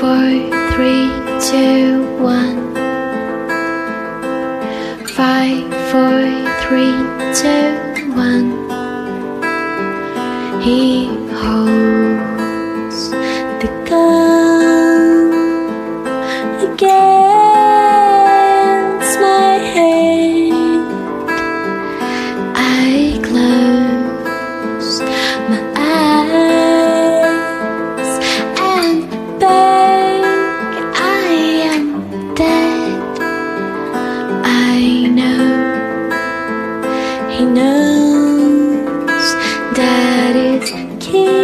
four, three, two, one. Five, four, three, two, one. He holds the gun against मुझे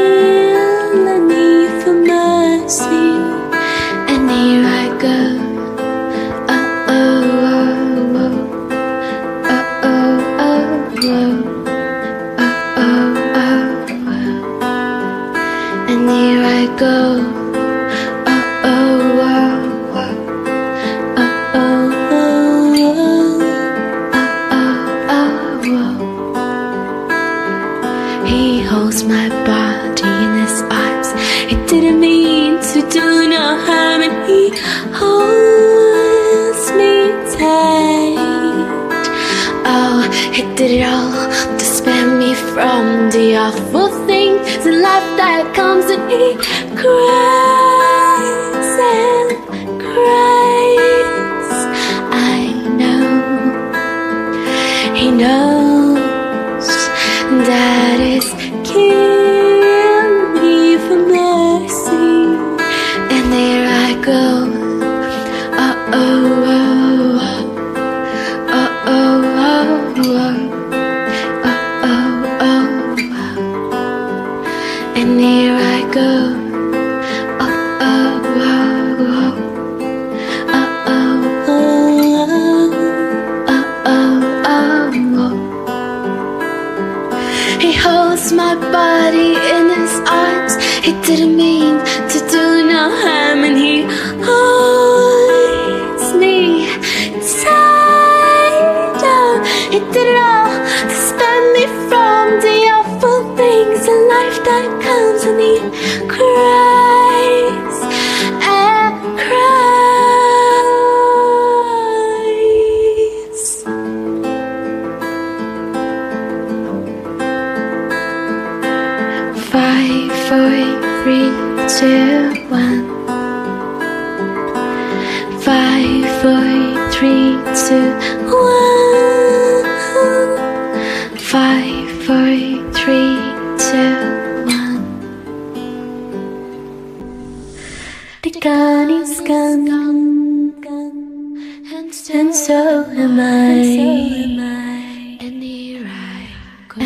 didn't mean to do no harm, and he holds me tight. Oh, he did it all to spare me from the awful things in life that comes, and he cries and cries. I know he knows that it's He holds my body in his arms. He didn't mean He did it all to spare me from the awful things in life that comes, and he cries and cries. Five, four, three, two, one. Five, four, three, two, four, three, two, one. The gun is gone, and so am I. And here I go.